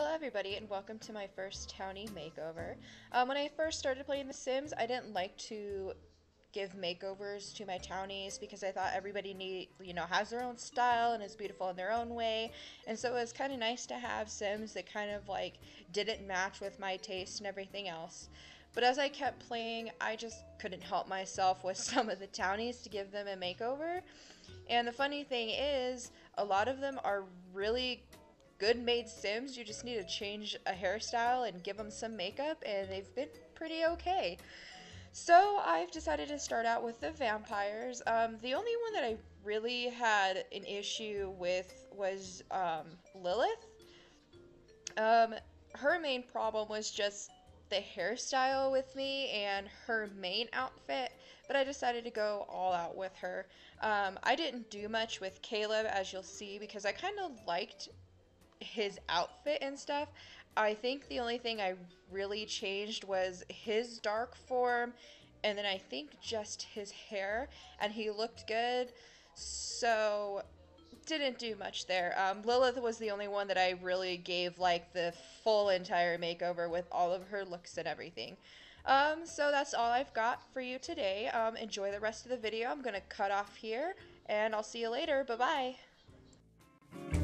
Hello everybody and welcome to my first townie makeover. Um, when I first started playing The Sims, I didn't like to give makeovers to my townies because I thought everybody need you know has their own style and is beautiful in their own way and so it was kind of nice to have Sims that kind of like didn't match with my taste and everything else. But as I kept playing, I just couldn't help myself with some of the townies to give them a makeover. And the funny thing is, a lot of them are really good made Sims. You just need to change a hairstyle and give them some makeup, and they've been pretty okay. So I've decided to start out with the vampires. Um, the only one that I really had an issue with was um, Lilith. Um, her main problem was just the hairstyle with me and her main outfit, but I decided to go all out with her. Um, I didn't do much with Caleb, as you'll see, because I kind of liked his outfit and stuff. I think the only thing I really changed was his dark form and then I think just his hair and he looked good. So didn't do much there. Um, Lilith was the only one that I really gave like the full entire makeover with all of her looks and everything. Um, so that's all I've got for you today. Um, enjoy the rest of the video. I'm going to cut off here and I'll see you later. Bye bye.